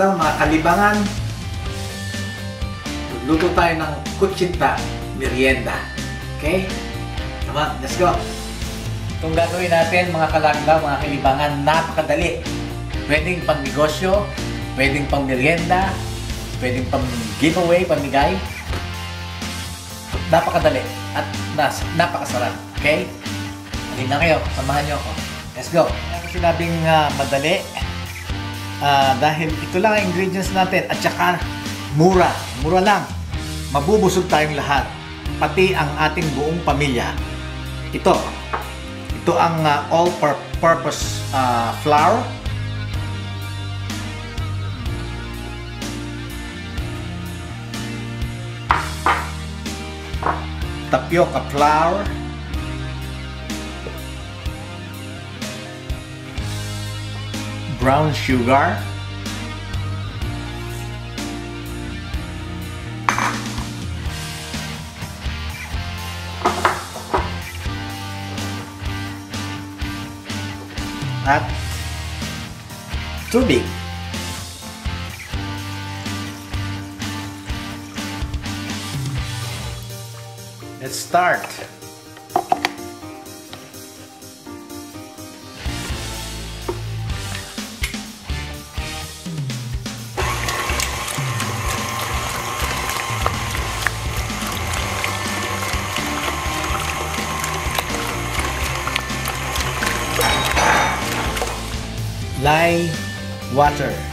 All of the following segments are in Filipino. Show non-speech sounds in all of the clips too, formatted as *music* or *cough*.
lockdown, mga kalibangan, luto tayo ng kutsinta merienda. Okay? On, let's go. Itong gagawin natin, mga kalangga, mga kalibangan, napakadali. Pwedeng pang negosyo, pwedeng pang merienda, pwedeng pang giveaway, pamigay. Napakadali at nas, napakasarap. Okay? Halina kayo, samahan niyo ako. Let's go. Sinabing ah, madali, Ah, dahil ito lang ang ingredients natin at saka mura, mura lang. Mabubusog tayong lahat, pati ang ating buong pamilya. Ito, ito ang ah, all-purpose ah, flour. Tapioca flour. Brown sugar, at tubig. Let's start. Lai Water.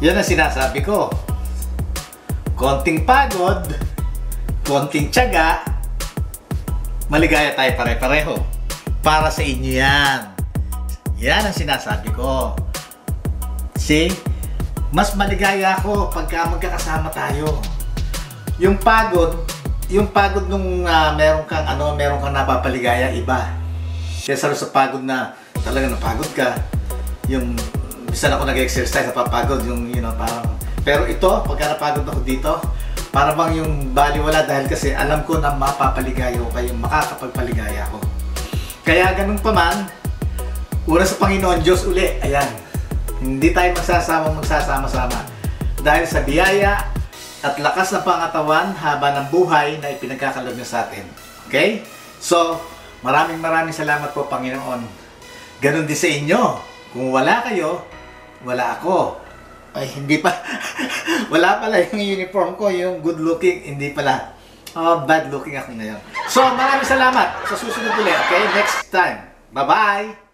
Yan ang sinasabi ko. Konting pagod, konting tiyaga, maligaya tayo pare-pareho. Para sa inyo yan. Yan ang sinasabi ko. See? Mas maligaya ako pagka magkakasama tayo. Yung pagod, yung pagod nung ah, meron kang ano, meron kang napapaligaya iba. Kesa sa pagod na talaga napagod ka, yung bisa ako nag-exercise, napapagod yung, you know, parang, pero ito, pagka napagod ako dito, para bang yung baliwala dahil kasi alam ko na mapapaligaya ko kayo, makakapagpaligaya ko. Kaya ganun pa man, una sa Panginoon Diyos uli, ayan, hindi tayo magsasama magsasama-sama. Dahil sa biyaya at lakas ng pangatawan haba ng buhay na ipinagkakaloob niya sa atin. Okay? So, maraming maraming salamat po Panginoon. Ganon din sa inyo. Kung wala kayo, wala ako. Ay, hindi pa. *laughs* wala pala yung uniform ko, yung good looking, hindi pala. Oh, bad looking ako ngayon. So, maraming salamat. Sa susunod ulit, okay? Next time. Bye-bye!